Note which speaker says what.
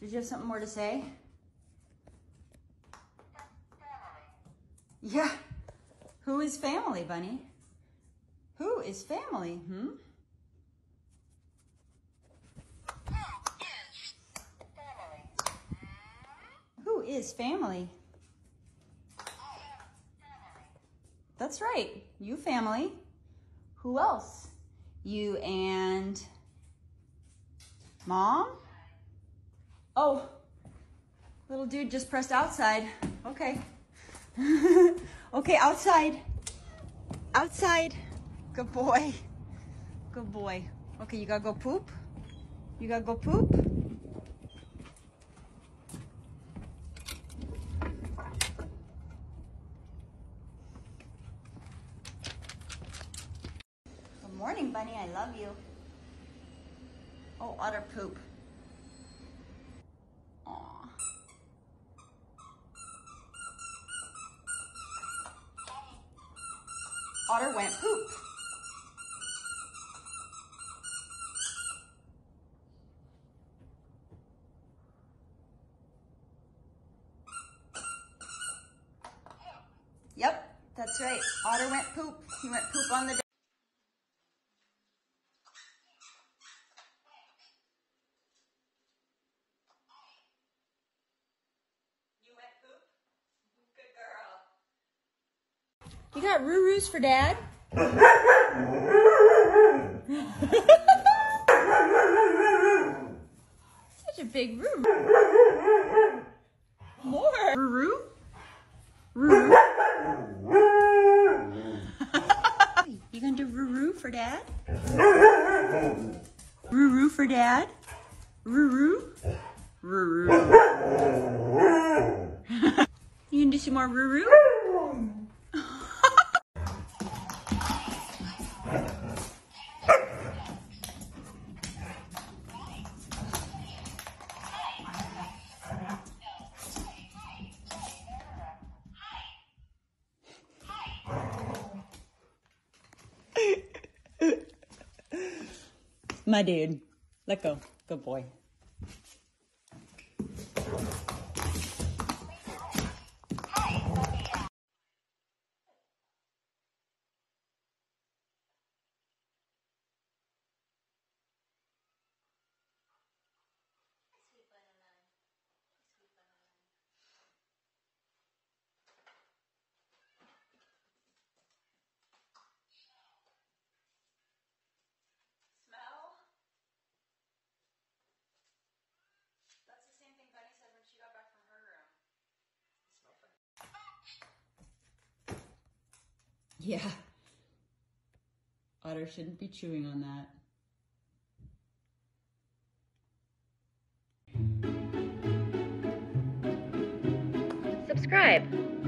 Speaker 1: Did you have something more to say? Yeah. Who is family, Bunny? Who is family? Hmm? Who is family? That's right. You family. Who else? You and mom? Oh, little dude just pressed outside. Okay. okay, outside. Outside. Good boy. Good boy. Okay, you gotta go poop? You gotta go poop? Good morning, Bunny. I love you. Oh, otter poop. Otter went poop. Yep, that's right. Otter went poop. He went poop on the You went poop? Good girl. You got Rurus for dad? Such a big room. More. Ruru? Ruru? you gonna do Ruru for dad? Ruru for dad? Ruru? Ruru. you gonna do some more Ruru? My dude. Let go. Good boy. Yeah. Otter shouldn't be chewing on that.
Speaker 2: Subscribe.